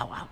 ow ow